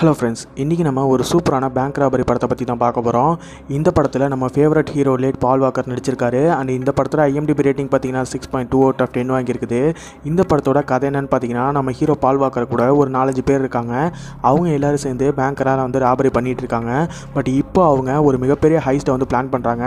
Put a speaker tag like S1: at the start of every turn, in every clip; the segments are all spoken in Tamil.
S1: ஹலோ ஃப்ரெண்ட்ஸ் இன்றைக்கி நம்ம ஒரு சூப்பரான பேங்க் ராபரி படத்தை பற்றி தான் பார்க்க போகிறோம் இந்த படத்தில் நம்ம favourite hero late Paul Walker நடிச்சிருக்காரு. அண்ட் இந்த படத்தில் ஐஎம்டிபி ரேட்டிங் பார்த்தீங்கன்னா six point two out of ten வாங்கியிருக்குது. இந்த படத்தோட கதை என்னன்னு பார்த்தீங்கன்னா நம்ம ஹீரோ பால் வாக்கர் கூட ஒரு நாலஞ்சு பேர் இருக்காங்க. அவங்க எல்லாரும் சேர்ந்து பேங்க்கரால் வந்து ராபரி பண்ணிகிட்டு இருக்காங்க. பட் இப்போ அவங்க ஒரு மிகப்பெரிய ஹைஸ்ட்டை வந்து பிளான் பண்ணுறாங்க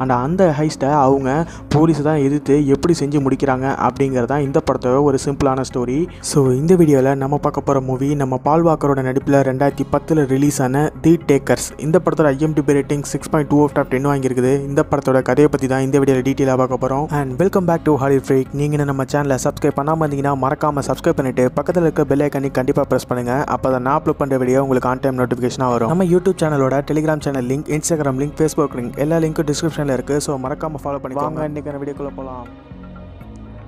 S1: அண்ட் அந்த ஹைஸ்ட்டை அவங்க போலீஸ் தான் எதிர்த்து எப்படி செஞ்சு முடிக்கிறாங்க அப்படிங்கிறது தான் இந்த படத்தோட ஒரு சிம்பிளான ஸ்டோரி ஸோ இந்த வீடியோவில் நம்ம பார்க்க போகிற மூவி நம்ம பால் வாக்கரோட நடிப்பில் ரெண்டாயிரத்தி பத்தில் ரிலீஸ் ஆன தி டேக்கர்ஸ் இந்த படத்தோட IMDb rating six point two of ten வாங்கியிருக்குது. இந்த படத்தோட கதையை பற்றி தான் இந்த வீடியோவில் டீட்டெயிலாக பார்க்க போகிறோம் and welcome back to Holly Freak நீங்கள் நம்ம சேனலை சப்ஸ்கிரைப் பண்ணாமல் இருந்தீங்கன்னா மறக்காமல் சப்ஸ்கிரைப் பண்ணிட்டு பக்கத்தில் இருக்க பெல் ஐக்கனி கண்டிப்பாக ப்ரெஸ் பண்ணுங்கள் அப்போ தான் நான் அப்லோட் பண்ணுற வீடியோ உங்களுக்கு ஆன் டைம் நோட்டிஃபிகேஷனாக வரும். நம்ம யூடியூப் சேனலோட Telegram channel link Instagram link Facebook link எல்லா லிங்க்கும் டிஸ்கிரிப்ஷனில் இருக்குது ஸோ மறக்காமல் ஃபாலோ பண்ணி வாங்க இன்றைக்கான வீடியோக்குள்ளே போகலாம்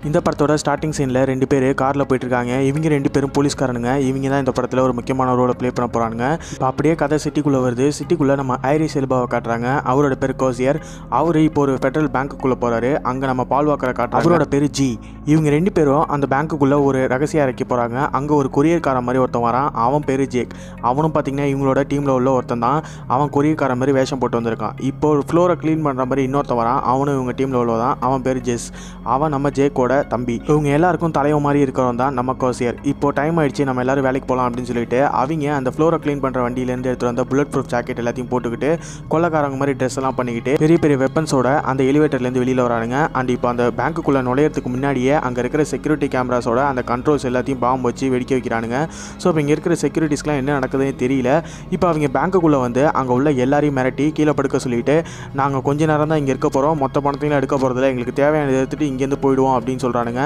S1: இந்த படத்தோட ஸ்டார்டிங் சீனில் ரெண்டு பேர் காரில் போயிட்டுருக்காங்க. இவங்க ரெண்டு பேரும் போலீஸ்காரனுங்க. இவங்க தான் இந்த படத்தில் ஒரு முக்கியமான ரோலை ப்ளே பண்ண போகிறாங்க இப்போ அப்படியே கதை சிட்டிக்குள்ளே வருது. சிட்டிக்குள்ளே நம்ம ஐரி செல்பாவை காட்டுறாங்க. அவரோட பேர் கோசியர். அவர் இப்போ ஒரு ஃபெடரல் பேங்க்குள்ளே போகிறாரு அங்கே நம்ம பால் வாக்கரை காட்டுறோம் அவரோட பேர் ஜி. இவங்க ரெண்டு பேரும் அந்த பேங்க்குள்ளே ஒரு ரகசிய இறக்கி போகிறாங்க அங்கே ஒரு கொரியர்காரன் மாதிரி ஒருத்தன் வரான். அவன் பேர் ஜேக். அவனும் பார்த்தீங்கன்னா இவங்களோட டீமில் உள்ள ஒருத்தன் தான். அவன் கொரியர்காரன் மாதிரி வேஷம் போட்டு வந்திருக்கான். இப்போ ஒரு ஃப்ளோரை க்ளீன் பண்ணுற மாதிரி இன்னொருத்தன் வரான். அவனும் இவங்க டீமில் உள்ளதான் அவன் பேர் ஜெஸ். அவன் நம்ம ஜேக்கோட தம்பி. இவங்க எல்லாருக்கும் தலைவன் மாதிரி இருக்கிறவன் தான் நம்ம கோசியர் இப்போ டைம் ஆயிடுச்சு நம்ம எல்லாரும் வேலைக்கு போகலாம் அப்படின்னு சொல்லிட்டு அவங்க அந்த ஃப்ளோரை க்ளீன் பண்ணுற வண்டியிலேருந்து எடுத்துகிட்டு வந்த புல்லட் ப்ரூஃப் ஜாக்கெட் எல்லாத்தையும் போட்டுக்கிட்டு கொள்ளக்காரங்க மாதிரி ட்ரெஸ் எல்லாம் பண்ணிக்கிட்டு பெரிய பெரிய வெப்பன்ஸோட அந்த எலிவேட்டர்லேருந்து வெளியில் வரானுங்க. அண்ட் இப்போ அந்த பேங்க்குள்ளே நுழையிறதுக்கு முன்னாடியே அங்கே இருக்கிற செக்யூரிட்டி கேமராஸோட அந்த கண்ட்ரோல்ஸ் எல்லாத்தையும் பாம்பு வச்சு வெடிக்க வைக்கிறானுங்க. ஸோ இப்போ இங்கே இருக்கிற செக்யூரிட்டிஸ்க்குலாம் என்ன நடக்குதுன்னு தெரியல. இப்போ அவங்க பேங்க்குள்ளே வந்து அங்கே உள்ள எல்லாரையும் மிரட்டி கீழே படுக்க சொல்லிட்டு நாங்கள் கொஞ்ச நேரம் தான் இங்கே இருக்க போகிறோம் மொத்த பணத்தையும் எடுக்க போகிறதில்ல எங்களுக்கு தேவையானதை எடுத்துகிட்டு இங்கேருந்து போயிடுவோம் அப்படின்னு சொல்கிறானுங்க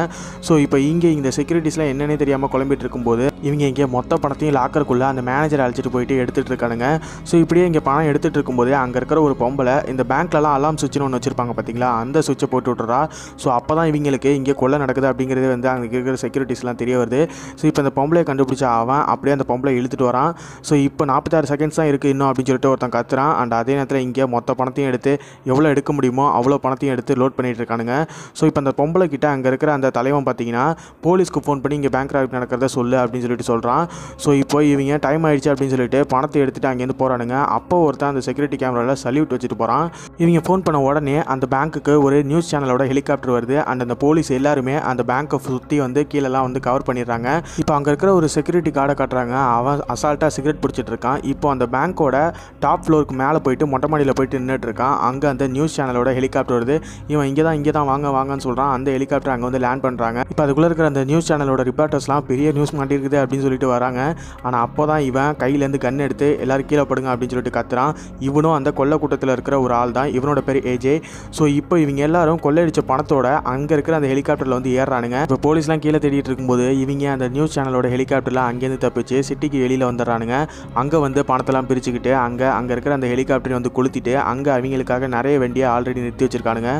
S1: ஸோ இப்போ இங்கே இந்த செக்யூரிட்டிஸ்லாம் என்னென்னே தெரியாமல் குழம்பிட்டு இருக்கும்போது இவங்க இங்கே மொத்த பணத்தையும் லாக்கருக்குள்ளே அந்த மேனேஜர் அழைச்சிட்டு போயிட்டு எடுத்துகிட்டு இருக்கானுங்க. ஸோ இப்படியே இங்கே பணம் எடுத்துகிட்டு இருக்கும்போது அங்கே இருக்கிற ஒரு பொம்பளை இந்த பேங்க்லலாம் அலாம் சுவிட்ச்னு ஒன்று வச்சிருப்பாங்க பார்த்தீங்களா அந்த சுவிட்சை போட்டு விட்றா ஸோ அப்போ தான் இவங்களுக்கு இங்கே கொள்ளை நடக்குது அப்படிங்கிறது வந்து அங்கே இருக்கிற செக்யூரிட்டிஸ்லாம் தெரிய வருது. ஸோ இப்போ அந்த பொம்பளை கண்டுபிடிச்ச அவன் அப்படியே அந்த பொம்பளை இழுத்துட்டு வரான். ஸோ இப்போ நாற்பத்தாறு செகண்ட்ஸ் தான் இருக்குது இன்னும் அப்படின்னு சொல்லிட்டு ஒருத்தன் கத்துறான். அண்ட் அதே நேரத்தில் இங்கே மொத்த பணத்தையும் எடுத்து எவ்வளோ எடுக்க முடியுமோ அவ்வளோ பணத்தையும் எடுத்து லோட் பண்ணிகிட்டு இருக்கானுங்க. ஸோ இப்போ அந்த பொம்பளை கிட்ட அங்கே இருக்கிற அந்த தலைவன் பார்த்தீங்கன்னா போலீஸ்க்கு ஃபோன் பண்ணி இங்கே பேங்க் ராபரி நடக்கிறத சொல்லு அப்படின்னு சொல்லிட்டு சொல்கிறான் ஸோ இப்போ இவங்க டைம் ஆயிடுச்சு அப்படின்னு சொல்லிட்டு பணத்தை எடுத்துகிட்டு அங்கேருந்து போகிறானுங்க அப்போ ஒருத்தன் அந்த செக்யூரிட்டி கேமராவில் சல்யூட் வச்சுட்டு போகிறான் இவங்க ஃபோன் பண்ண உடனே அந்த பேங்க்குக்கு ஒரு நியூஸ் சேனலோட ஹெலிகாப்டர் வருது. அண்ட் அந்த போலீஸ் எல்லாருமே அந்த பேங்க்கை சுற்றி வந்து கீழெல்லாம் வந்து கவர் பண்ணிடுறாங்க. இப்போ அங்கே இருக்கிற ஒரு செக்யூரிட்டி கார்டை காட்டுறாங்க. அவன் அசால்ட்டாக சிகரெட் பிடிச்சிட்டு இருக்கான். இப்போ அந்த பேங்க்கோட டாப் ஃப்ளோருக்கு மேலே போயிட்டு மொட்டை மாடியில் போயிட்டு நின்றுட்டு இருக்கான். அங்கே அந்த நியூஸ் சேனலோட ஹெலிகாப்டர் வருது. இவன் இங்கே தான் இங்கே தான் வாங்க வாங்கன்னு சொல்கிறான் அந்த ஹெலிகாப்டர் அங்கே வந்து லேண்ட் பண்ணுறாங்க இப்போ அதுக்குள்ளே இருக்கிற அந்த நியூஸ் சேனலோட ரிப்போர்ட்டர்ஸ்லாம் பெரிய நியூஸ் மாட்டிருக்குது அப்படின்னு சொல்லிட்டு வராங்க. ஆனால் அப்போ தான் இவன் கையிலேருந்து கன் எடுத்து எல்லாரும் கீழே படுங்க அப்படின்னு சொல்லிட்டு கத்துறான். இவனும் அந்த கொள்ளை கூட்டத்தில் இருக்கிற ஒரு ஆள் தான். இவனோட பேர் ஏஜே ஸோ இப்போ இவங்க எல்லாரும் கொள்ளையடிச்ச பணத்தோட அங்கே இருக்கிற அந்த ஹெலிகாப்டரில் வந்து ஏறுறானுங்க. இப்போ போலீஸ்லாம் கீழே தேடிட்டு இருக்கும்போது இவங்க அந்த நியூஸ் சேனலோட ஹெலிகாப்டரில் அங்கேருந்து தப்பிச்சு சிட்டிக்கு வெளியில் வந்துடுறானுங்க. அங்கே வந்து பணத்தெல்லாம் பிரிச்சுக்கிட்டு அங்கே அங்கே இருக்கிற அந்த ஹெலிகாப்டரை வந்து கொளுத்திட்டு அங்கே அவங்களுக்காக நிறைய வண்டியை ஆல்ரெடி நிறுத்தி வச்சிருக்கானுங்க.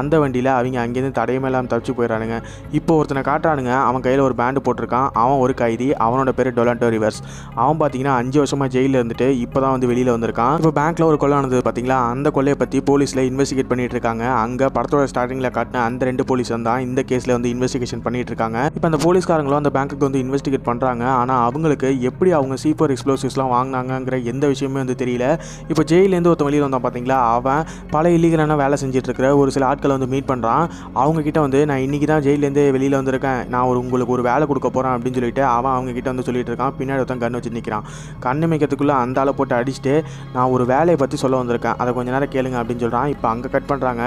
S1: அந்த வண்டியில் அவங்க அங்கேருந்து தடையமெல்லாம் தப்பிச்சு தப்பிச்சு போயிடறானுங்க இப்போ ஒருத்தனை காட்டுறானுங்க. அவன் கையில் ஒரு பேண்டு போட்டிருக்கான். அவன் ஒரு கைதி. அவனோட பேர் டொலாண்டோ ரிவர்ஸ். அவன் பார்த்தீங்கன்னா அஞ்சு வருஷமாக ஜெயிலில் இருந்துட்டு இப்போ தான் வந்து வெளியில் வந்திருக்கான். இப்போ பேங்க்கில் ஒரு கொள்ளை நடந்தது பார்த்தீங்களா அந்த கொள்ளையை பற்றி போலீஸில் இன்வெஸ்டிகேட் பண்ணிட்டு இருக்காங்க. அங்கே படத்தோட ஸ்டார்டிங்கில் காட்டின அந்த ரெண்டு போலீஸ் தான் இந்த கேஸில் வந்து இன்வெஸ்டிகேஷன் பண்ணிட்டு இருக்காங்க. இப்போ அந்த போலீஸ்காரங்களும் அந்த பேங்க்குக்கு வந்து இன்வெஸ்டிகேட் பண்ணுறாங்க ஆனால் அவங்களுக்கு எப்படி அவங்க சீப்பர் எக்ஸ்ப்ளோசிவ்ஸ்லாம் வாங்கினாங்கிற எந்த விஷயமே வந்து தெரியல. இப்போ ஜெயிலேருந்து ஒருத்தன் வெளியில் வந்தான் பார்த்தீங்களா அவன் பல இல்லீகலான வேலை செஞ்சுட்டு இருக்கிற ஒரு சில ஆட்களை வந்து மீட் பண்ணுறான் அவங்க கிட்ட வந்து நான் இன்றைக்கி தான் ஜெயிலேருந்து வெளியில் வந்திருக்கேன். நான் ஒரு உங்களுக்கு ஒரு வேலை கொடுக்க போகிறேன் அப்படின்னு சொல்லிட்டு அவன் அவங்க கிட்ட வந்து சொல்லிட்டு இருக்கான். பின்னாடி ஒருத்தன் கண் வச்சு நிற்கிறான் கண்ணு மேய்க்கிறதுக்குள்ளே அந்த ஆளை போட்டு அடிச்சுட்டு நான் ஒரு வேலையை பற்றி சொல்ல வந்திருக்கேன். அதை கொஞ்ச நேரம் கேளுங்க அப்படின்னு சொல்கிறான் இப்போ அங்கே கட் பண்ணுறாங்க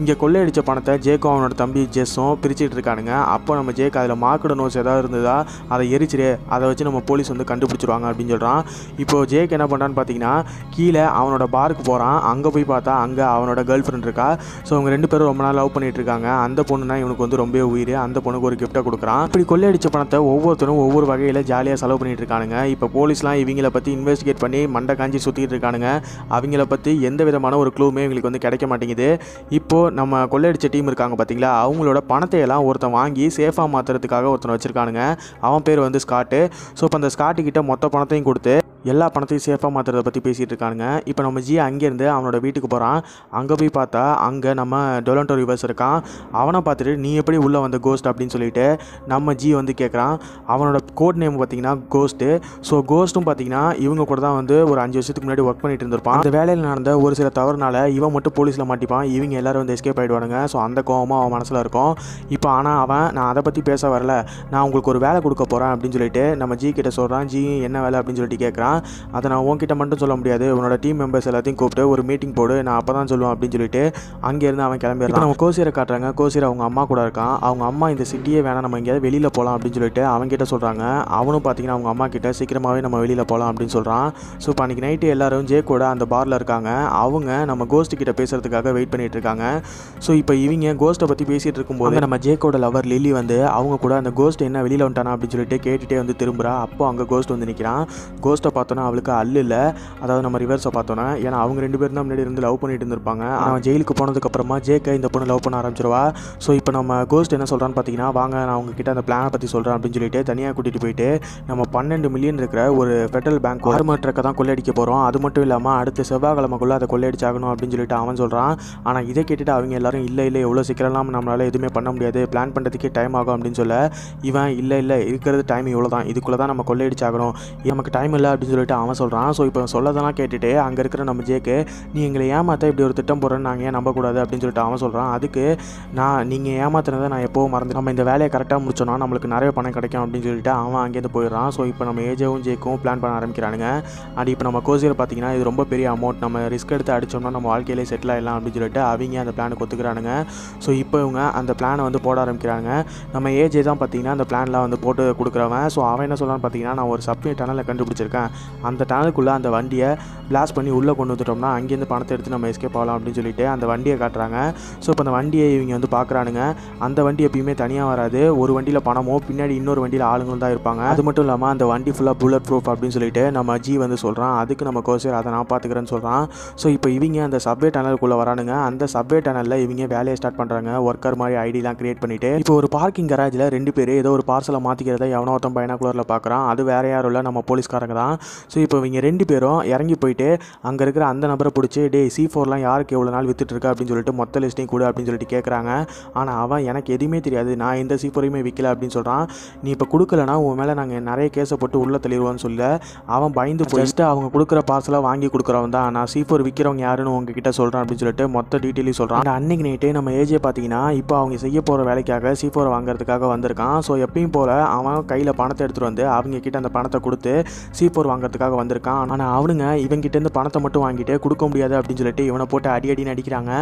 S1: இங்கே கொள்ளையடிச்ச பணத்தை ஜேக்கோ அவனோட தம்பி ஜெஸ்ஸும் பிரிச்சுட்டு இருக்கானுங்க. அப்போ நம்ம ஜேக் அதில் மார்க்கெட் நோட்ஸ் ஏதாவது இருந்ததா அதை எரிச்சிரு அதை வச்சு நம்ம போலீஸ் வந்து கண்டுபிடிச்சிருவாங்க அப்படின்னு சொல்கிறான் இப்போ ஜேக் என்ன பண்ணுறான்னு பார்த்தீங்கன்னா கீழே அவனோட பாருக்கு போகிறான் அங்கே போய் பார்த்தா அங்கே அவனோட கேர்ள் ஃப்ரெண்ட் இருக்கா. ஸோ அவங்க ரெண்டு பேரும் ரொம்ப நாள் லவ் பண்ணிட்டு இருக்காங்க. அந்த பொண்ணுனா இவனுக்கு வந்து ரொம்பவே உயிர். அந்த பொண்ணுக்கு ஒரு கிஃப்ட்டை கொடுக்குறான். இப்படி கொள்ளையடிச்ச பணத்தை ஒவ்வொருத்தரும் ஒவ்வொரு வகையில் ஜாலியாக செலவு பண்ணிட்டு இருக்கானுங்க. இப்போ போலீஸ்லாம் இவங்கள பற்றி இன்வெஸ்டிகேட் பண்ணி மண்டை காஞ்சி சுற்றிட்டு இருக்கானுங்க. அவங்கள பற்றி எந்த விதமான ஒரு க்ளூமே இவங்களுக்கு வந்து கிடைக்க மாட்டேங்குது. இப்போது நம்ம கொள்ளையடிச்ச டீம் இருக்காங்க பார்த்தீங்களா அவங்களோட பணத்தை எல்லாம் ஒருத்தன் வாங்கி சேஃபாக மாற்றுறதுக்காக ஒருத்தன் வச்சுருக்கானுங்க. அவன் பேர் வந்து ஸ்காட்டு ஸோ இப்போ அந்த ஸ்காட்டு கிட்ட மொத்த பணத்தையும் கொடுத்து எல்லா பணத்தையும் சேஃபாக மாற்றுறதை பற்றி பேசிகிட்டு இருக்கானுங்க. இப்போ நம்ம ஜி அங்கேருந்து அவனோட வீட்டுக்கு போகிறான் அங்கே போய் பார்த்தா அங்கே நம்ம டொலண்டோ ரிவர்ஸ் இருக்கான். அவனை பார்த்துட்டு நீ எப்படி உள்ளே வந்த கோஸ்ட் அப்படின்னு சொல்லிட்டு நம்ம ஜி வந்து கேட்குறான் அவனோட கோட் நேம் பார்த்தீங்கன்னா கோஸ்ட்டு ஸோ கோஸ்ட்டும் பார்த்தீங்கன்னா இவங்க கூட தான் வந்து ஒரு அஞ்சு வருஷத்துக்கு முன்னாடி ஒர்க் பண்ணிட்டு இருந்திருப்பான். அந்த வேலையில் நடந்த ஒரு சில தவறுனால இவன் மட்டும் போலீஸில் மாட்டிப்பான். இவங்க எல்லாரும் வந்து எஸ்கேப் ஆகிடுவானுங்க ஸோ அந்த கோவமாக அவன் மனசில் இருக்கும். இப்போ ஆனால் அவன் நான் அதை பற்றி பேச வரல. நான் உங்களுக்கு ஒரு வேலை கொடுக்க போகிறேன் அப்படின்னு சொல்லிட்டு நம்ம ஜி கிட்ட சொல்கிறான் ஜி என்ன வேலை? அப்படின்னு சொல்லிட்டு கேட்குறான் அதை நான் உன்கிட்ட மட்டும் சொல்ல முடியாது. உன்னோட டீம் மெம்பர்ஸ் எல்லாத்தையும் கூப்பிட்டு ஒரு மீட்டிங் போடு நான் அப்போ தான் சொல்லுவேன் அப்படின்னு சொல்லிட்டு அங்கேருந்து அவன் கிளம்பிடுறான். நம்ம கோசியரை காட்டுறாங்க. கோசியர் அவங்க அம்மா கூட இருக்கான். அவங்க அம்மா இந்த சிட்டியே வேணாம் நம்ம எங்கேயாவது வெளியில் போகலாம் அப்படின்னு சொல்லிட்டு அவன்கிட்ட சொல்கிறாங்க அவனும் பார்த்தீங்கன்னா அவங்க அம்மா கிட்ட சீக்கிரமாகவே நம்ம வெளியில் போகலாம் அப்படின்னு சொல்கிறான் ஸோ இப்போ அன்றைக்கி நைட்டு எல்லாரும் ஜே கூட அந்த பாரில் இருக்காங்க. அவங்க நம்ம கோஸ்ட் கிட்ட பேசுறதுக்காக வெயிட் பண்ணிட்டு இருக்காங்க. ஸோ இப்போ இவங்க கோஸ்ட்டை பற்றி பேசிகிட்டு இருக்கும்போது நம்ம ஜேக்கோட லவர் லில்லி வந்து அவங்க கூட அந்த கோஸ்ட் என்ன வெளியில் வந்துட்டானா அப்படின்னு சொல்லிட்டு கேட்டுகிட்டே வந்து திரும்புறா. அப்போ அங்கே கோஸ்ட் வந்து நிற்கிறான் கோஸ்ட்டை பார்த்தோன்னா அவளுக்கு அல்ல இல்லை. அதாவது நம்ம ரிவர்ஸை பார்த்தோன்னா ஏன்னா அவங்க ரெண்டு பேரும் தான் முன்னாடி இருந்து லவ் பண்ணிட்டு இருந்திருப்பாங்க. அவன் ஜெயிலுக்கு போனதுக்கப்புறமா ஜேக்கை இந்த பொண்ணு லவ் பண்ண ஆரம்பிச்சிருவா. ஸோ இப்போ நம்ம கோஸ்ட் என்ன சொல்கிறான்னு பார்த்தீங்கன்னா வாங்க நான் அவங்கக்கிட்ட அந்த பிளானை பற்றி சொல்கிறேன் அப்படின்னு சொல்லிட்டு தனியாக கூட்டிகிட்டு போயிட்டு நம்ம பன்னெண்டு மில்லியன் இருக்கிற ஒரு ஃபெடரல் பேங்க் ஆர்மர் ட்ரக்கை தான் கொள்ளையடிக்க போகிறோம் அது மட்டும் இல்லாமல் அடுத்த செவ்வாய்க்கிழமைக்குள்ளே அதை கொள்ளையடிச்சாகணும் அப்படின்னு சொல்லிட்டு அவன் சொல்கிறான் ஆனால் இதை கேட்டுட்டு அவங்க எல்லாரும் இல்லை இல்லை எவ்வளோ சீக்கிரம்லாம் நம்மளால் எதுவுமே பண்ண முடியாது. பிளான் பண்ணுறதுக்கே டைம் ஆகும் அப்படின்னு சொல்ல இவன் இல்லை இல்லை இருக்கிறது டைம் இவ்வளோ தான் இதுக்குள்ளே தான் நம்ம கொள்ளையடிச்சாகணும். நமக்கு டைம் இல்லை அப்படின்னு சொல்லிட்டு அவன் சொல்கிறான் ஸோ இப்போ சொல்லதெல்லாம் கேட்டுட்டு அங்கே இருக்கிற நம்ம ஜேக்கு நீ எங்களை ஏமாற்ற இப்படி ஒரு திட்டம் போடுறேன்னு நாங்கள் ஏன் நம்பக்கூடாது? அப்படின்னு சொல்லிட்டு அவன் சொல்கிறான் அதுக்கு நான் நீங்கள் ஏமாத்துனதை நான் எப்போவும் மறந்து நம்ம இந்த வேலையை கரெக்டாக முடிச்சோன்னா நம்மளுக்கு நிறைய பணம் கிடைக்கும் அப்படின்னு சொல்லிட்டு அவன் அங்கேருந்து போயிடுறான். ஸோ இப்போ நம்ம ஏஜேவும் ஜேக்கும் பிளான் பண்ண ஆரம்பிக்கிறானுங்க. அண்ட் இப்போ நம்ம கோசியர் பார்த்தீங்கன்னா இது ரொம்ப பெரிய அமௌண்ட் நம்ம ரிஸ்க் எடுத்து அடிச்சோம்னா நம்ம வாழ்க்கையிலே செட்டில் ஆகிடலாம் அப்படின்னு சொல்லிட்டு அவங்க அந்த பிளானுக்கு ஒத்துக்கிறானுங்க. ஸோ இப்போ இவங்க அந்த பிளானை வந்து போட ஆரம்பிக்கிறாங்க. நம்ம ஏஜே தான் பார்த்தீங்கன்னா அந்த பிளான்லாம் வந்து போட்டு கொடுக்குறவன். ஸோ அவன் என்ன சொல்கிறான்னு பார்த்தீங்கன்னா நான் ஒரு சப்வே டனலை கண்டுபிடிச்சிருக்கேன். அந்த டனலுக்குள்ளே அந்த வண்டியை பிளாஸ்ட் பண்ணி உள்ளே கொண்டு வந்துட்டோம்னா அங்கேருந்து பணத்தை எடுத்து நம்ம எஸ்கேப் ஆகலாம் அப்படின்னு சொல்லிட்டு அந்த வண்டியை காட்டுறாங்க. ஸோ இப்போ அந்த வண்டியை இவங்க வந்து பார்க்குறானுங்க. அந்த வண்டி எப்பயுமே தனியாக வராது. ஒரு வண்டியில் பணமோ பின்னாடி இன்னொரு வண்டியில் ஆளுங்களும் தான் இருப்பாங்க. அது மட்டும் இல்லாமல் அந்த வண்டி ஃபுல்லாக புல்லட் ப்ரூஃப் அப்படின்னு சொல்லிட்டு நம்ம ஜி வந்து சொல்கிறான் அதுக்கு நம்ம கோசர் அதை நான் பார்த்துக்கிறேன்னு சொல்கிறான் ஸோ இப்போ இவங்க அந்த சப்வே டனலுக்குள்ளே வரானுங்க. அந்த சப்வே டனலில் இவங்க வேலையை ஸ்டார்ட் பண்ணுறாங்க ஒர்க்கர் மாதிரி ஐடிலாம் கிரியேட் பண்ணிவிட்டு இப்போ ஒரு பார்க்கிங் கராஜில் ரெண்டு பேர் ஏதோ ஒரு பார்சலை மாற்றிக்கிறத எவனோ ஒருத்தன் பைனாக்குலரில் பார்க்குறான் அது வேற யாரும் இல்லை. நம்ம போலீஸ்காரங்க தான். ஸோ இப்போ இவங்க ரெண்டு பேரும் இறங்கி போயிட்டு அங்கே இருக்கிற அந்த நபரை பிடிச்சி டே சி ஃபோர்லாம் யாருக்கு எவ்வளோ நாள் வித்துட்டு இருக்கா? அப்படின்னு சொல்லிட்டு மொத்த லிஸ்ட்டையும் கொடு அப்படின்னு சொல்லிட்டு கேட்குறாங்க ஆனால் அவன் எனக்கு எதுவுமே தெரியாது. நான் எந்த சி ஃபோரையுமே விற்கல அப்படின்னு சொல்கிறான் நீ இப்போ கொடுக்கலனா உன் மேலே நாங்கள் நிறைய கேஸை போட்டு உள்ளே தள்ளிடுவோம்னு சொல்ல. அவன் பயந்து போயிட்டு அவங்க கொடுக்குற பார்சலாக வாங்கி கொடுக்குறவன் தான். நான் சி ஃபோர் விற்கிறவங்க யாருன்னு உங்ககிட்ட சொல்கிறேன் அப்படின்னு சொல்லிட்டு மொத்த டீட்டெயிலையும் சொல்கிறான் அந்த அன்னைக்கு நைட்டே நம்ம ஏஜே பார்த்தீங்கன்னா இப்போ அவங்க செய்ய போகிற வேலைக்காக சி ஃபோரை வாங்குறதுக்காக வந்திருக்கான். ஸோ எப்பயும் போல் அவன் கையில் பணத்தை எடுத்துகிட்டு வந்து அவங்க கிட்ட அந்த பணத்தை கொடுத்து சி ஃபோர் வாங்குறதுக்காக வந்திருக்கான். ஆனால் அவனுங்க இவங்கிட்டேருந்து பணத்தை மட்டும் வாங்கிட்டு கொடுக்க முடியாது அப்படின்னு சொல்லிட்டு இவனை போட்டு அடி அடின்னு அடிக்கிறாங்க.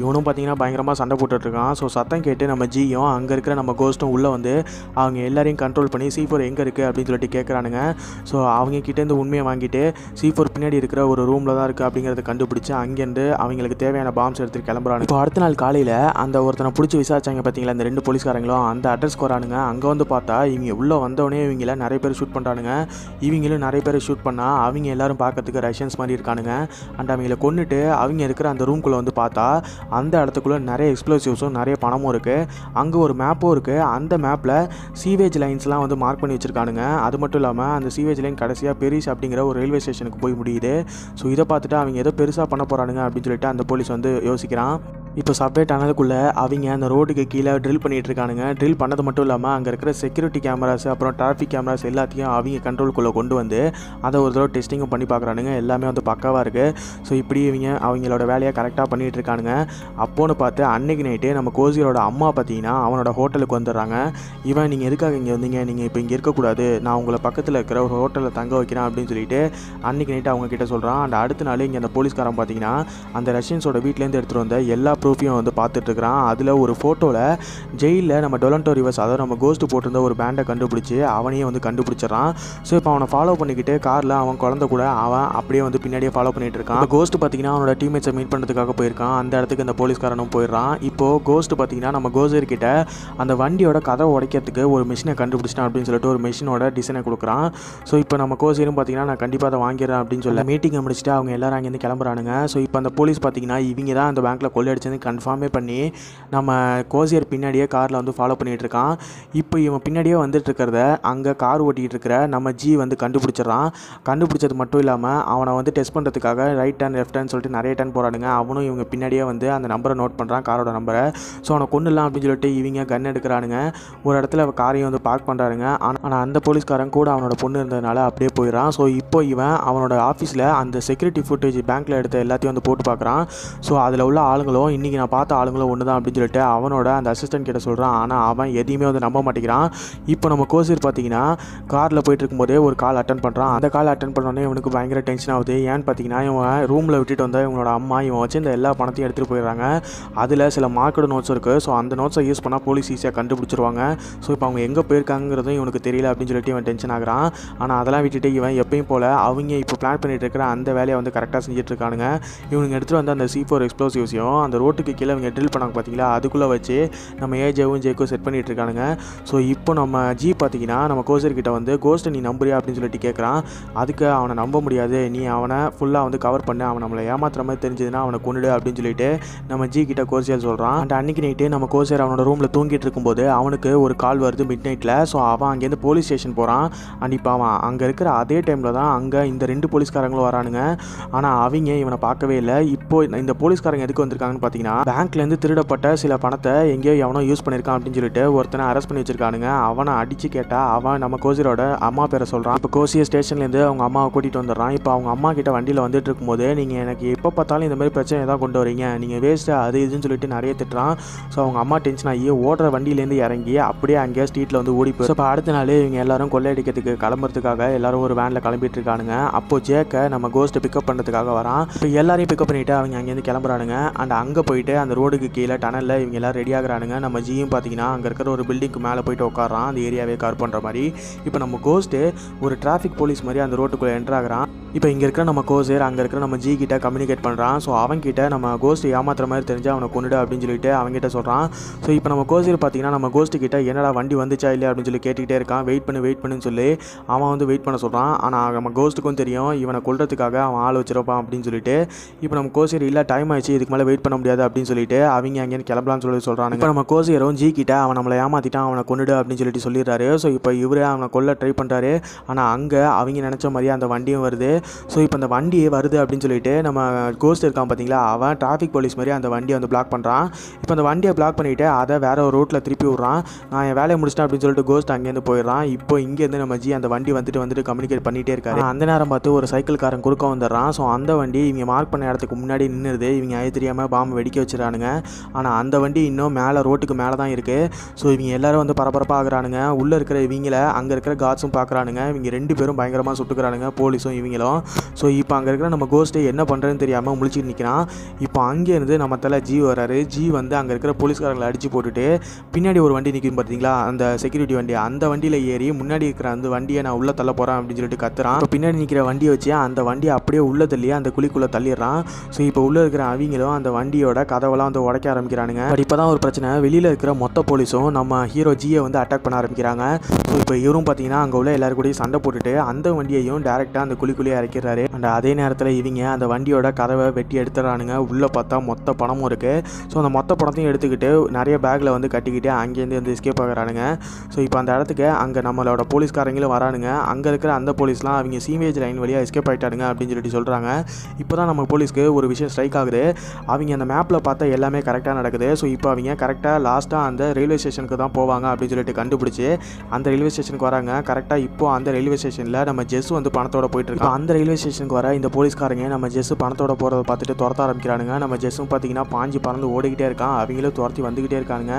S1: இவனும் பார்த்தீங்கன்னா பயங்கரமாக சண்டை போட்டுட்ருக்கான். ஸோ சத்தம் கேட்டு நம்ம ஜியும் அங்கே இருக்கிற நம்ம கோஸ்ட்டும் உள்ளே வந்து அவங்க எல்லாரையும் கண்ட்ரோல் பண்ணி சி ஃபோர் எங்கே இருக்குது அப்படின்னு சொல்லிட்டு கேட்குறானுங்க ஸோ அவங்க கிட்டேருந்து உண்மையை வாங்கிட்டு சி ஃபோர் பின்னாடி இருக்கிற ஒரு ரூமில் தான் இருக்குது அப்படிங்கிறத கண்டுபிடிச்சி அங்கேருந்து அவங்களுக்கு தேவையான பாம்ஸ் எடுத்துகிட்டு கிளம்புறாங்க இப்போ அடுத்த நாள் காலையில் அந்த ஒருத்தனை பிடிச்சி விசாரிச்சாங்க பார்த்தீங்களா இந்த ரெண்டு போலீஸ்காரங்களும். அந்த அட்ரஸ்க்கு வரானுங்க. அங்கே வந்து பார்த்தா இவங்க உள்ளே வந்தவொடனே இவங்கள நிறைய பேர் ஷூட் பண்ணுறானுங்க இவங்களும் நிறைய பேர் ஷூட் பண்ணால் அவங்க எல்லாரும் பார்க்கறதுக்கு ரஷ்யன்ஸ் மாதிரி இருக்கானுங்க. அண்ட் அவங்கள கொண்டுட்டு அவங்க இருக்கிற அந்த ரூம்குள்ளே வந்து பார்த்தா அந்த இடத்துக்குள்ளே நிறைய எக்ஸ்ப்ளோசிவ்ஸும் நிறைய பணமும் இருக்குது அங்கே ஒரு மேப்பும் இருக்குது அந்த மேப்பில் சீவேஜ் லைன்ஸ்லாம் வந்து மார்க் பண்ணி வச்சுருக்கானுங்க. அது மட்டும் இல்லாமல் அந்த சீவேஜ் லைன் கடைசியாக பெரிஸ் அப்படிங்கிற ஒரு ரயில்வே ஸ்டேஷனுக்கு போய் முடியுது. ஸோ இதை பார்த்துட்டு அவங்க ஏதோ பெருசாக பண்ண போகிறானுங்க அப்படின்னு சொல்லிட்டு அந்த போலீஸ் வந்து யோசிக்கிறான். இப்போ சப்ரேட் ஆனதுக்குள்ளே அவங்க அந்த ரோடுக்கு கீழே ட்ரில் பண்ணிட்டு இருக்கானுங்க. ட்ரில் பண்ணது மட்டும் இல்லாமல் அங்கே இருக்கிற செக்யூரிட்டி கேமராஸ் அப்புறம் டிராஃபிக் கேமராஸ் எல்லாத்தையும் அவங்க கண்ட்ரோல்குள்ளே கொண்டு வந்து அதை ஒரு தடவை டெஸ்டிங்கும் பண்ணி பார்க்குறானுங்க. எல்லாமே வந்து பக்காவாக இருக்குது ஸோ இப்படி இவங்க அவங்களோட வேலையை கரெக்டாக பண்ணிகிட்டு இருக்கானுங்க. அப்போன்னு பார்த்து அன்னைக்கு நைட்டு நம்ம கோசியரோட அம்மா பார்த்தீங்கன்னா அவனோட ஹோட்டலுக்கு வந்துடுறாங்க. இவன் நீங்கள் எதுக்காக இங்கே வந்தீங்க? நீங்கள் இப்போ இங்கே இருக்கக்கூடாது. நான் உங்களை பக்கத்தில் இருக்கிற ஒரு ஹோட்டலில் தங்க வைக்கிறேன் அப்படின்னு சொல்லிட்டு அன்னைக்கு நைட்டு அவங்க கிட்ட சொல்கிறான் அண்ட் அடுத்த நாள் இங்கே அந்த போலீஸ்காரன் பார்த்தீங்கன்னா அந்த ரஷ்யன்ஸோட வீட்லேருந்து எடுத்துகிட்டு வந்த எல்லா ப்ரூஃபையும் வந்து பார்த்துட்ருக்குறான் அதில் ஒரு ஃபோட்டோவில் ஜெயிலில் நம்ம டொலண்டோ ரிவர்ஸ் அதாவது நம்ம கோஸ்ட் போட்டிருந்த ஒரு பேண்டை கண்டுபிடிச்சி அவனையே வந்து கண்டுபிடிச்சிடறான். ஸோ இப்போ அவனை ஃபாலோ பண்ணிக்கிட்டு காரில் அவன் குழந்த கூட அவன் அப்படியே வந்து பின்னாடியே ஃபாலோ பண்ணிகிட்டு இருக்கான் கோஸ்ட் பார்த்தீங்கன்னா அவனோட டீம்மேட்ஸை மீட் பண்ணுறதுக்காக போயிருக்கான். அந்த இடத்துக்கு அந்த போலீஸ்காரனும் போயிடுறான். இப்போது கோஸ்ட் பார்த்தீங்கன்னா நம்ம கோசர் கிட்ட அந்த வண்டியோட கதை உடைக்கிறதுக்கு ஒரு மிஷினை கண்டுபிடிச்சிட்டான் அப்படின்னு சொல்லிட்டு ஒரு மிஷினோட டிசைனை கொடுக்குறான். ஸோ இப்போ நம்ம கோசரும் பார்த்தீங்கன்னா நான் கண்டிப்பாக அதை வாங்கிடுறேன் அப்படின்னு சொல்லி மீட்டிங்கை முடிச்சுட்டு அவங்க எல்லாரும் அங்கேருந்து கிளம்புறானுங்க. ஸோ இப்போ அந்த போலீஸ் பார்த்தீங்கன்னா இவங்க தான் அந்த பேங்க்கில் கொள்ளையடிச்சு ஆச்சுன்னு கன்ஃபார்மே பண்ணி நம்ம கோசியர் பின்னாடியே காரில் வந்து ஃபாலோ பண்ணிகிட்டு இருக்கான். இப்போ இவன் பின்னாடியே வந்துட்டு இருக்கிறத அங்கே கார் ஓட்டிகிட்டு இருக்கிற நம்ம ஜி வந்து கண்டுபிடிச்சிடறான். கண்டுபிடிச்சது மட்டும் இல்லாமல் அவனை வந்து டெஸ்ட் பண்ணுறதுக்காக ரைட் டேன் லெஃப்ட் டர்ன் சொல்லிட்டு நிறைய டேன் போகிறானுங்க அவனும் இவங்க பின்னாடியே வந்து அந்த நம்பரை நோட் பண்ணுறான் காரோட நம்பரை ஸோ அவனை கொண்டுலாம் அப்படின்னு சொல்லிட்டு இவங்க கன் எடுக்கிறானுங்க. ஒரு இடத்துல காரையும் வந்து பார்க் பண்ணுறாருங்க ஆனால் அந்த போலீஸ்காரன் கூட அவனோட பொண்ணு இருந்ததுனால அப்படியே போயிடறான். ஸோ இப்போ இவன் அவனோட ஆஃபீஸில் அந்த செக்யூரிட்டி ஃபுட்டேஜ் பேங்க்கில் எடுத்த எல்லாத்தையும் வந்து போட்டு பார்க்குறான். ஸோ அதில் உள்ள ஆளுங்களும் இன்றைக்கி நான் பார்த்த ஆளுங்களும் ஒன்று தான் அப்படின்னு சொல்லிட்டு அவனோட அந்த அசிஸ்டன்ட் கிட்ட சொல்கிறான் ஆனால் அவன் எதையுமே வந்து நம்ப மாட்டேங்கிறான். இப்போ நம்ம கோசிர் பார்த்தீங்கன்னா காரில் போயிட்டு இருக்கும்போதே ஒரு கால் அட்டன் பண்ணுறான் அந்த கால் அட்டன் பண்ணோடனே இவனுக்கு பயங்கர டென்ஷன் ஆகுது. ஏன்னு பார்த்தீங்கன்னா இவன் ரூமில் விட்டுட்டு வந்தால் இவனோட அம்மா இவன் வச்சு இந்த எல்லா பணத்தையும் எடுத்துகிட்டு போயிடுறாங்க. அதில் சில மார்க்கெட் நோட்ஸ் இருக்குது ஸோ அந்த நோட்ஸை யூஸ் பண்ணால் போலீஸ் ஈஸியாக கண்டுபிடிச்சிருவாங்க. ஸோ இப்போ அவங்க எங்கே போயிருக்காங்கிறதும் இவனுக்கு தெரியல அப்படின்னு சொல்லிட்டு இவன் டென்ஷன் ஆகுறான். ஆனால் அதெல்லாம் விட்டுட்டு இவன் எப்பயும் போல் அவங்க இப்போ பிளான் பண்ணிட்டு இருக்கிற அந்த வேலையை வந்து கரெக்டாக செஞ்சுட்டு இருக்கானுங்க. இவனுங்க எடுத்துகிட்டு வந்து அந்த சி ஃபோர் எக்ஸ்ப்ளோசிவ்ஸையும் அந்த ரோட்டுக்கு கீழே இவங்க ட்ரில் பண்ணாங்க பார்த்தீங்களா? அதுக்குள்ளே வச்சு நம்ம ஏஜேவும் ஜேக்கும் செட் பண்ணிகிட்டு இருக்கானுங்க. ஸோ இப்போ நம்ம ஜி பார்த்தீங்கன்னா நம்ம கோசர் கிட்ட வந்து கோஸ்ட்டை நீ நம்புறியா? அப்படின்னு சொல்லிட்டு கேட்குறான் அதுக்கு அவனை நம்ப முடியாது. நீ அவனை ஃபுல்லாக வந்து கவர் பண்ணு. அவன் நம்மளை ஏமாத்துற மாதிரி தெரிஞ்சதுன்னா அவனை கொண்டுடு அப்படின்னு சொல்லிட்டு நம்ம ஜி கிட்ட கோசியல் சொல்கிறான் அண்ட் அன்னைக்கு நைட்டு நம்ம கோசியர் அவனோட ரூமில் தூங்கிட்டு இருக்கும்போது அவனுக்கு ஒரு கால் வருது மிட் நைட்டில் ஸோ அவன் அங்கேருந்து போலீஸ் ஸ்டேஷன் போகிறான் அண்ட் இப்போ அவன் அங்கே இருக்கிற அதே டைமில் தான் அங்கே இந்த ரெண்டு போலீஸ்காரங்களும் வரானுங்க. ஆனால் அவங்க இவனை பார்க்கவே இல்லை. இப்போ இந்த போலீஸ்காரங்க எதுக்கு வந்திருக்காங்கன்னு பார்த்தீங்கன்னா பேங்க்லேருந்து திருடப்பட்ட சில பணத்தை எங்கேயோ எவனோ யூஸ் பண்ணியிருக்கான் அப்படின்னு சொல்லிட்டு ஒருத்தனை அரெஸ்ட் பண்ணி வச்சிருக்கானுங்க. அவனை அடிச்சு கேட்டா அவன் நம்ம கோசியரோட அம்மா பேரை சொல்கிறான் இப்போ கோசிய ஸ்டேஷன்லேருந்து அவங்க அம்மாவை கூட்டிகிட்டு வந்துடுறான். இப்போ அவங்க அம்மா கிட்ட வண்டியில் வந்துட்டு இருக்கும்போது நீங்கள் எனக்கு எப்போ பார்த்தாலும் இந்த மாதிரி பிரச்சனை தான் கொண்டு வரீங்க. நீங்கள் வேஸ்ட்டு அது இதுன்னு சொல்லிட்டு நிறைய திட்டுறான். ஸோ அவங்க அம்மா டென்ஷன் ஆகி ஓடுற வண்டியிலேருந்து இறங்கி அப்படியே அங்கேயே ஸ்ட்ரீட்டில் வந்து ஓடி போய் இப்போ அடுத்த நாள் இவங்க எல்லாரும் கொள்ளையடிக்கிறதுக்கு கிளம்புறதுக்காக எல்லாரும் ஒரு வேனில் கிளம்பிட்டு இருக்கானுங்க. அப்போ ஜேக்கை நம்ம கோஸ்ட்டை பிக்கப் பண்ணுறதுக்காக வரான். இப்போ எல்லாரையும் பிக்கப் பண்ணிட்டு அவங்க அங்கேருந்து கிளம்புறானுங்க. அண்ட் அங்கே போயிட்டு அந்த ரோடுக்கு கீழே டனலில் இவங்க எல்லாம் ரெடி ஆகுறானுங்க. நம்ம ஜியும் பார்த்தீங்கன்னா அங்கே இருக்கிற ஒரு பில்டிங்க்கு மேலே போயிட்டு உட்காறான் அந்த ஏரியாவே கவர் பண்ணுற மாதிரி. இப்போ நம்ம கோஸ்ட்டு ஒரு டிராஃபிக் போலீஸ் மாதிரி அந்த ரோட்டுக்குள்ளே என்ட்ரு ஆகிறான். இப்போ இங்கே இருக்கிற நம்ம கோசர் அங்கே இருக்கிற நம்ம ஜி கிட்ட கம்யூனிகேட் பண்ணுறான் ஸோ அவன்கிட்ட நம்ம கோஸ்ட் ஏமாத்துற மாதிரி தெரிஞ்சு அவனை கொண்டுடு அப்படின்னு சொல்லிட்டு அவங்ககிட்ட சொல்கிறான் ஸோ இப்போ நம்ம கோசர் பார்த்தீங்கன்னா நம்ம கோஸ்ட்டு கிட்ட என்னடா வண்டி வந்துச்சா இல்லையா அப்படின்னு சொல்லி கேட்டுக்கிட்டே இருக்கான். வெயிட் பண்ணு வெயிட் பண்ணுன்னு சொல்லி அவன் வந்து வெயிட் பண்ண சொல்கிறான் ஆனால் நம்ம கோஸ்ட்டுக்கும் தெரியும் இவனை கொள்றதுக்காக அவன் ஆள் வச்சிருப்பான் அப்படின்னு சொல்லிட்டு. இப்போ நம்ம கோசர் இல்லை டைம் ஆயிடுச்சு. இதுக்கு மேலே வெயிட் பண்ண முடியாது. அப்படின்னு சொல்லிட்டு அவங்க அங்கேருந்து கிளம்பலாம்னு சொல்லி சொல்கிறாங்க இப்போ நம்ம கோசியரும் ஜி கிட்ட அவன் நம்மளை ஏமாத்திட்டான் அவனை கொண்டுடு அப்படின்னு சொல்லிட்டு சொல்லிடுறாரு. ஸோ இப்போ இவரே அவனை கொல்ல ட்ரை பண்ணுறாரு ஆனால் அங்கே அவங்க நினச்ச மாதிரியே அந்த வண்டியும் வருது. ஸோ இப்போ அந்த வண்டி வருது அப்படின்னு சொல்லிட்டு நம்ம கோஸ்ட் இருக்கான் பார்த்தீங்களா அவன் டிராஃபிக் போலீஸ் மாதிரி அந்த வண்டியை வந்து பிளாக் பண்ணுறான் இப்போ அந்த வண்டியை பிளாக் பண்ணிவிட்டு அதை வேற ஒரு ரூட்டில் திருப்பி விட்றான். நான் என் வேலையை முடிச்சிட்டேன் அப்படின்னு சொல்லிட்டு கோஸ்ட் அங்கேருந்து போயிடுறான். இப்போ இங்கேருந்து நம்ம ஜி அந்த வண்டி வந்துட்டு வந்துட்டு கம்யூனிகேட் பண்ணிகிட்டே இருக்காரு. அந்த நேரம் பார்த்து ஒரு சைக்கிள்காரன் குறுக்க வந்துடுறான். ஸோ அந்த வண்டி இவங்க மார்க் பண்ண இடத்துக்கு முன்னாடி நின்றுது இவங்க அது தெரியாமல் பாம்பு அடிக்க வச்சிடறானுங்க ஆனால் அந்த வண்டி இன்னும் மேலே ரோட்டுக்கு மேலே தான் இருக்குது ஸோ இவங்க எல்லாரும் வந்து பரபரப்பாக ஆகுறானுங்க உள்ளே இருக்கிற இவங்கள அங்கே இருக்கிற காட்ஸும் பார்க்குறானுங்க இவங்க ரெண்டு பேரும் பயங்கரமாக சுட்டுக்கிறானுங்க போலீஸும் இவங்களும். ஸோ இப்போ அங்கே இருக்கிற நம்ம கோஸ்ட்டு என்ன பண்ணுறதுன்னு தெரியாமல் முழிச்சிட்டு நிற்கிறான் இப்போ அங்கேருந்து நம்ம தலை ஜி வராரு ஜி வந்து அங்கே இருக்கிற போலீஸ்காரங்களை அடித்து போட்டுட்டு பின்னாடி ஒரு வண்டி நிற்கும் பார்த்தீங்களா அந்த செக்யூரிட்டி வண்டி. அந்த வண்டியில் ஏறி முன்னாடி இருக்கிற அந்த வண்டியை நான் உள்ளே தள்ள போகிறேன் அப்படின்னு சொல்லிட்டு கத்துறான். இப்போ பின்னாடி நிற்கிற வண்டியை வச்சு அந்த வண்டியை அப்படியே உள்ளே தள்ளி அந்த குழிக்குள்ளே தள்ளிடுறான். ஸோ இப்போ உள்ளே இருக்கிற அவங்களும் அந்த வண்டியோட கதவெல்லாம் வந்து உடைக்க ஆரம்பிக்கிறானுங்க. பட் இப்போ தான் ஒரு பிரச்சனை. வெளியில் இருக்கிற மொத்த போலீஸும் நம்ம ஹீரோ ஜியை வந்து அட்டாக் பண்ண ஆரம்பிக்கிறாங்க. ஸோ இப்போ இவரும் பார்த்தீங்கன்னா அங்கே உள்ள எல்லாரும் கூடயும் சண்டை போட்டுட்டு அந்த வண்டியையும் டேரெக்டாக அந்த குழிக்குள்ளேயே இறக்கிறாரு அண்ட் அதே நேரத்தில் இவங்க அந்த வண்டியோட கதவை வெட்டி எடுத்துறானுங்க உள்ளே பார்த்தா மொத்த பணமும் இருக்குது ஸோ அந்த மொத்த பணத்தையும் எடுத்துக்கிட்டு நிறைய பேக்கில் வந்து கட்டிக்கிட்டு அங்கேருந்து வந்து எஸ்கேப் ஆகுறானுங்க. ஸோ இப்போ அந்த இடத்துக்கு அங்கே நம்மளோட போலீஸ்காரங்களும் வரானுங்க. அங்கே இருக்கிற அந்த போலீஸ்லாம் அவங்க சீவேஜ் லைன் வழியாக எஸ்கேப் ஆகிட்டானுங்க அப்படின்னு சொல்லிட்டு சொல்கிறாங்க இப்போ தான் நம்ம போலீஸ்க்கு ஒரு விஷயம் ஸ்ட்ரைக் ஆகுது. அவங்க அந்த மேப் மேப்பில் பார்த்தா எல்லாமே கரெக்டாக நடக்குது. ஸோ இப்போ அவங்க கரெக்டாக லாஸ்ட்டாக அந்த ரயில்வே ஸ்டேஷனுக்கு தான் போவாங்க அப்படின்னு சொல்லிட்டு கண்டுபிடிச்சி அந்த ரயில்வே ஸ்டேஷனுக்கு வராங்க. கரெக்டாக இப்போ அந்த ரயில்வே ஸ்டேஷனில் நம்ம ஜெஸ் வந்து பணத்தோட போயிட்டு இருக்கோம் அந்த ரயில்வே ஸ்டேஷனுக்கு வர இந்த போலீஸ்காரங்க நம்ம ஜெஸ் பணத்தோட போகிறத பார்த்துட்டு துரத்த ஆரம்பிக்கிறானுங்க. நம்ம ஜெஸ்ஸும் பார்த்தீங்கன்னா பாஞ்சு பறந்து ஓடிக்கிட்டே இருக்கான். அவங்களும் துரத்தி வந்துக்கிட்டே இருக்காங்க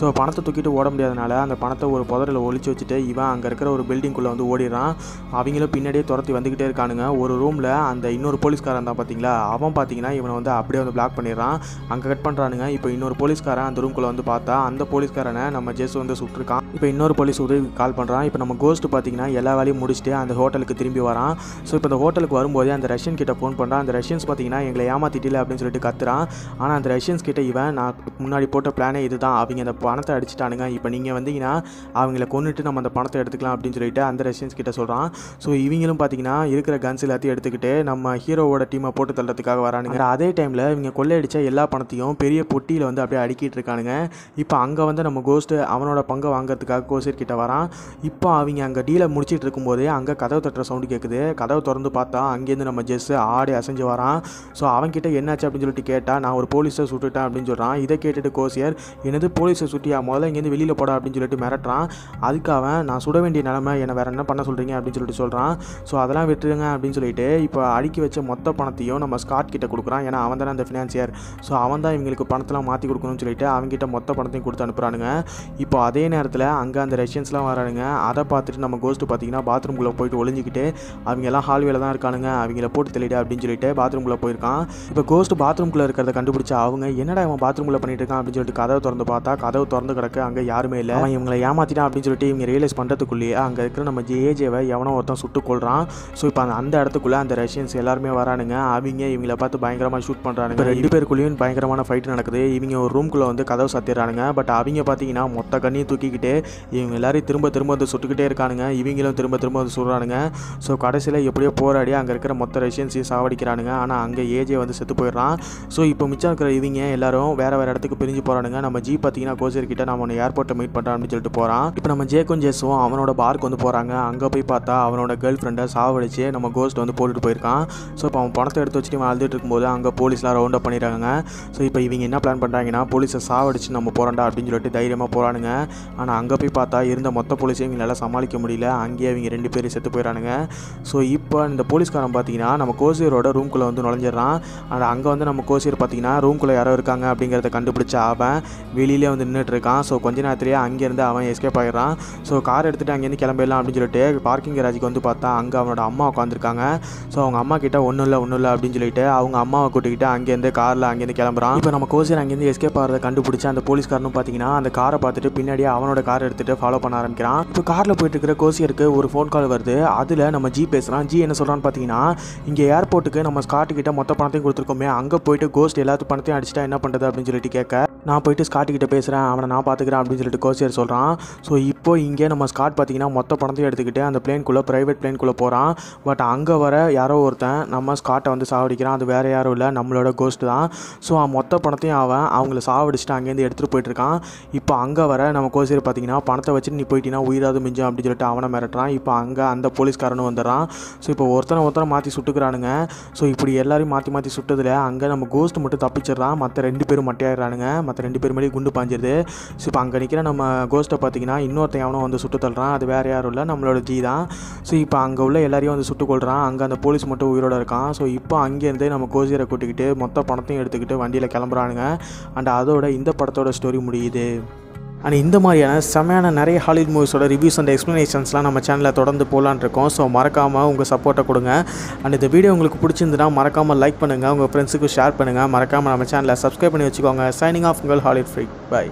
S1: ஸோ பணத்தை தூக்கிட்டு ஓட முடியாதனால அந்த பணத்தை ஒரு புதரில் ஒழிச்சு வச்சுட்டு இவன் அங்கே இருக்கிற ஒரு பில்டிங்குள்ளே வந்து ஓடிடுறான். அவங்களும் பின்னாடியே துரத்தி வந்துக்கிட்டே இருக்கானுங்க. ஒரு ரூமில் அந்த இன்னொரு போலீஸ்காரன் தான் பார்த்தீங்களா? அவன் பார்த்தீங்கன்னா இவனை வந்து அப்படியே வந்து பிளாக் பண்ணிடுறான். அங்கே கட் பண்ணுறானுங்க இப்போ இன்னொரு போலீஸ்காரன் அந்த ரூம்குள்ளே வந்து பார்த்தா அந்த போலீஸ்காரனை நம்ம ஜெஸ் வந்து சுட்டிருக்கான். இப்போ இன்னொரு போலீஸ் உதவி கால் பண்ணுறான் இப்போ நம்ம கோஸ்ட் பார்த்தீங்கன்னா எல்லா வேலையும் முடிச்சுட்டு அந்த ஹோட்டலுக்கு திரும்பி வரான். ஸோ இப்போ இந்த ஹோட்டலுக்கு வரும்போதே அந்த ரஷ்யன் கிட்ட ஃபோன் பண்ணுறான் அந்த ரஷ்யன்ஸ் பார்த்தீங்கன்னா எங்களை ஏமாத்திட்டில அப்படின்னு சொல்லிட்டு கத்துறான். ஆனால் அந்த ரஷ்யன்ஸ் கிட்ட இவன் நான் முன்னாடி போட்ட பிளானே இதுதான். அவங்க அந்த பணத்தை அடிச்சிட்டானுங்க. இப்போ நீங்கள் வந்தீங்கன்னா அவங்கள கொண்டுட்டு நம்ம அந்த பணத்தை எடுத்துக்கலாம் அப்படின்னு சொல்லிட்டு அந்த ரஷ்யன்ஸ் கிட்ட சொல்கிறான் ஸோ இவங்களும் பார்த்தீங்கன்னா இருக்கிற கன்ஸ் எல்லாத்தையும் எடுத்துக்கிட்டு நம்ம ஹீரோவோட டீமை போட்டு தள்ளுறதுக்காக வரானுங்க. அதே டைமில் இவங்க கொள்ளையடிச்ச எல்லா பணத்தையும் பெரிய பொட்டியில் வந்து அப்படியே அடுக்கிட்டு இருக்கானுங்க. இப்போ அங்கே வந்து நம்ம கோஸ்ட்டு அவனோட பங்கை வாங்குறதுக்காக கோசர் கிட்ட வரான். இப்போ அவங்க அங்கே டீலை முடிச்சிட்டு இருக்கும்போதே அங்கே கதவு தட்டுற சவுண்டு கேட்குது கதவை திறந்து பார்த்தா அங்கேருந்து நம்ம ஜெஸ்ஸு ஆடி அசைஞ்சு வரான். ஸோ அவன்கிட்ட என்னாச்சு அப்படின்னு சொல்லிட்டு கேட்டால் நான் ஒரு போலீஸை சுட்டுட்டேன் அப்படின்னு சொல்கிறான் இதை கேட்டுட்டு கோசியர் என்னது போலீஸை சுட்டியா? முதல்ல இங்கேருந்து வெளியில் போடா அப்படின்னு சொல்லிட்டு மிரட்டுறான். அதுக்கு அவன் நான் சுட வேண்டிய நிலமை என்னை வேறு என்ன பண்ண சொல்கிறீங்க அப்படின்னு சொல்லிட்டு சொல்கிறான் ஸோ அதெல்லாம் விட்டுருங்க அப்படின்னு சொல்லிட்டு இப்போ அடுக்கி வச்ச மொத்த பணத்தையும் நம்ம ஸ்காட் கிட்ட கொடுக்குறான். ஏன்னா அவன் தானே அந்த ஃபினான்சியர் ஸோ அவன் தான் இவங்களுக்கு பணத்தெல்லாம் மாற்றி கொடுக்கணும்னு சொல்லிட்டு அவங்ககிட்ட மொத்த பணத்தையும் கொடுத்து அனுப்புகிறானுங்க இப்போ அதே நேரத்தில் அங்கே அந்த ரஷ்யன்ஸ்லாம் வரானுங்க. அதை பார்த்துட்டு நம்ம கோஸ்ட்டு பார்த்தீங்கன்னா பாத்ரூம்குள்ளே போயிட்டு ஒளிஞ்சிக்கிட்டு அவங்க எல்லாம் ஹால்வேல தான் இருக்கானுங்க. அவங்கள போட்டு தெளிடு அப்படின்னு சொல்லிட்டு பாத்ரூம்குள்ளே போயிருக்கான். இப்போ கோஸ்ட் பாத்ரூம்குள்ளே இருக்கிறத கண்டுபிடிச்ச அவங்க என்னடா இவன் பாத்ரூம்குள்ளே பண்ணிட்டு இருக்கான் அப்படின்னு சொல்லிட்டு கதவை திறந்து பார்த்தா கதவு திறந்து கிடக்கு அங்கே யாருமே இல்லை. அவன் இவங்களை ஏமாத்திட்டான் அப்படின்னு சொல்லிட்டு இவங்க ரியலைஸ் பண்ணுறதுக்குள்ளேயே அங்கே இருக்கிற நம்ம ஜேஜேவை எவனோ ஒருத்தன் சுட்டு கொள்றான் ஸோ இப்போ அந்த அந்த இடத்துக்குள்ளே அந்த ரஷ்யன்ஸ் எல்லாருமே வரானுங்க. அவங்க இவங்கள பார்த்து பயங்கரமாக ஷூட் பண்ணுறானுங்க இப்போ ரெண்டு பேருக்குள்ளேயும் பயங்கரமான ஃபைட் நடக்குது. இவங்க ஒரு ரூம்குள்ளே வந்து கதவு சாத்திடுறானுங்க. பட் அவங்க பார்த்தீங்கன்னா மொத்த கண்ணையும் தூக்கிக்கிட்டு இவங்க எல்லாரையும் திரும்ப திரும்ப வந்து சுட்டுக்கிட்டே இருக்கானுங்க. இவங்களும் திரும்ப திரும்ப வந்து சுடுறானுங்க. ஸோ கடைசியில் எப்படியோ போராடி அங்கே இருக்கிற மொத்த ரஷ்யன்ஸையும் சாவடிக்கிறானுங்க. ஆனால் அங்கே ஏஜே வந்து செத்து போயிடுறான். ஸோ இப்போ மிச்சம் இருக்கிற இவங்க எல்லாரும் வேறு வேறு இடத்துக்கு பிரிஞ்சு போகிறானுங்க நம்ம ஜி பார்த்தீங்கன்னா கோசர் கிட்ட நம்ம ஒன்று ஏர்போர்ட்டை மீட் பண்ணுறான் அப்படின்னு சொல்லிட்டு போகிறான் இப்போ நம்ம ஜேக்கும் ஜேஸும் அவனோட பார்க்கு வந்து போகிறாங்க அங்கே போய் பார்த்தா அவனோட கேர்ள் ஃப்ரெண்டை சாவடிச்சு நம்ம கோஸ்ட் வந்து போட்டுட்டு போயிருக்கான். ஸோ இப்போ அவன் பணத்தை எடுத்து வச்சுட்டு அவன் அழுதுட்டு இருக்கும்போது அங்கே போலீஸ்லாம் ரவுண்ட் அப் பண்ணிடுறாங்க. ஸோ இப்போ இவங்க என்ன பிளான் பண்ணுறாங்கன்னா போலீஸை சாவடிச்சு நம்ம போகிறோண்டா அப்படின்னு சொல்லிட்டு தைரியமாக போகிறானுங்க ஆனால் அங்கே போய் பார்த்தா இருந்த மொத்த போலீஸையும் இவங்களால சமாளிக்க முடியல. அங்கேயே அவங்க ரெண்டு பேரும் செத்து போயிடறானுங்க ஸோ இப்போ இந்த போலீஸ்காரன் பார்த்தீங்கன்னா நம்ம கோசியரோட ரூம்குள்ளே வந்து நுழைஞ்சிடறான். ஆனால் அங்கே வந்து நம்ம கோசியர் பார்த்தீங்கன்னா ரூம்குள்ளே யாரோ இருக்காங்க அப்படிங்கிறத கண்டுபிடிச்ச அவன் வெளியிலே வந்து நின்றுட்டு இருக்கான். ஸோ கொஞ்ச நேரத்திலேயே அங்கேருந்து அவன் எஸ்கேப் ஆகிடுறான் ஸோ கார் எடுத்துகிட்டு அங்கேருந்து கிளம்பிடலாம் அப்படின்னு சொல்லிட்டு பார்க்கிங் கராஜுக்கு வந்து பார்த்தா அங்கே அவனோட அம்மா உட்காந்துருக்காங்க ஸோ அவங்க அம்மா கிட்ட ஒன்றும் இல்லை ஒன்றும் இல்லை அப்படின்னு சொல்லிட்டு அவங்க அம்மாவை கூட்டிக்கிட்டு அங்கேருந்து காரில் அங்கேருந்து கிளம்புறான். இப்போ நம்ம கோசியர் அங்கேருந்து எஸ்கேப் ஆகிறத கண்டுபிடிச்சி அந்த போலீஸ்காரனும் பார்த்தீங்கன்னா அந்த காரை பார்த்துட்டு பின்னாடியே அவனோட கார் எடுத்துகிட்டு ஃபாலோ பண்ண ஆரம்பிக்கிறான். இப்போ காரில் போயிட்டு இருக்கிற கோசியருக்கு ஒரு ஃபோன் கால் வருது. அதில் நம்ம ஜி பேசுகிறான் ஜி என்ன சொல்கிறான்னு பார்த்தீங்கன்னா இங்கே ஏர்போர்ட்டுக்கு நம்ம ஸ்காட்டு கிட்ட மொத்த பணத்தையும் கொடுத்துருக்கோமே. அங்கே போயிட்டு கோஸ்ட் எல்லாத்து பணத்தையும் அடிச்சிட்டா என்ன பண்ணுறது அப்படின்னு சொல்லிட்டு கேட்க நான் போயிட்டு ஸ்காட்டுக்கிட்ட பேசுகிறேன் அவனை நான் பார்த்துக்கிறேன் அப்படின்னு சொல்லிட்டு கோசியர் சொல்கிறான் ஸோ இப்போ இங்கே நம்ம ஸ்காட் பார்த்தீங்கன்னா மொத்த பணத்தையும் எடுத்துக்கிட்டு அந்த பிளேன்குள்ளே ப்ரைவேட் பிளேன்குள்ளே போகிறான் பட் அங்கே வர யாரோ ஒருத்தன் நம்ம ஸ்காட்டை வந்து சாவடிக்கிறான். அது வேறு யாரும் இல்லை நம்மளோட கோஸ்ட் தான். ஸோ அவன் மொத்த பணத்தையும் அவன் அவங்கள சாவடிச்சுட்டு அங்கேருந்து எடுத்துகிட்டு போயிட்டுருக்கான் இப்போ அங்கே வர நம்ம கோசியர் பார்த்தீங்கன்னா பணத்தை வச்சுட்டு நீ போயிட்டீங்கன்னா உயிராது மிஞ்சம் அப்படின்னு சொல்லிட்டு அவனை மிரட்டுறான். இப்போ அங்கே அந்த போலீஸ்காரனும் வந்துடுறான். ஸோ இப்போ ஒருத்தனை ஒருத்தனை மாற்றி சுட்டுக்கிறானுங்க. ஸோ இப்படி எல்லாரையும் மாற்றி மாற்றி சுட்டதில் அங்கே நம்ம கோஸ்ட் மட்டும் தப்பிச்சிடுறான். மற்ற ரெண்டு பேரும் மட்டையாயிடுறானுங்க. மற்ற ரெண்டு பேர் மேலேயும் குண்டு பாஞ்சிருது. ஸோ இப்போ அங்கே நிற்கிற நம்ம கோஸ்ட்டை பார்த்தீங்கன்னா இன்னொருத்தன் எவனோ வந்து சுட்டு தள்ளுறான். அது வேறு யாரும் இல்லை. நம்மளோட ஜி தான். ஸோ இப்போ அங்கே உள்ள எல்லாரையும் வந்து சுட்டு கொள்கிறான் அங்கே அந்த போலீஸ் மட்டும் உயிரோடு இருக்கான். ஸோ இப்போ அங்கேருந்து நம்ம கோசியரை கூட்டிக்கிட்டு மொத்த பணத்தையும் எடுத்துக்கிட்டு வண்டியில் கிளம்புறானுங்க. அண்ட் அதோட இந்த படத்தோட ஸ்டோரி முடியுது. அண்ட் இந்த மாதிரியான செமையான நிறைய ஹாலிவுட் மூவிஸோட ரிவ்யூஸ் அண்ட் எக்ஸ்ப்ளனேஷன்ஸ்லாம் நம்ம சேனலில் தொடர்ந்து போகலான்னு இருக்கோம். ஸோ மறக்காமல் உங்கள் சப்போர்ட்டை கொடுங்க. அண்ட் இந்த வீடியோ உங்களுக்கு பிடிச்சிருந்துன்னா மறக்காமல் லைக் பண்ணுங்கள் உங்கள் ஃப்ரெண்ட்ஸுக்கு ஷேர் பண்ணுங்கள் மறக்காமல் நம்ம சேனலை சப்ஸ்கிரைப் பண்ணி வச்சுக்கோங்க. சைனிங் ஆஃப் உங்கள் ஹாலிவுட் ஃப்ரீ பை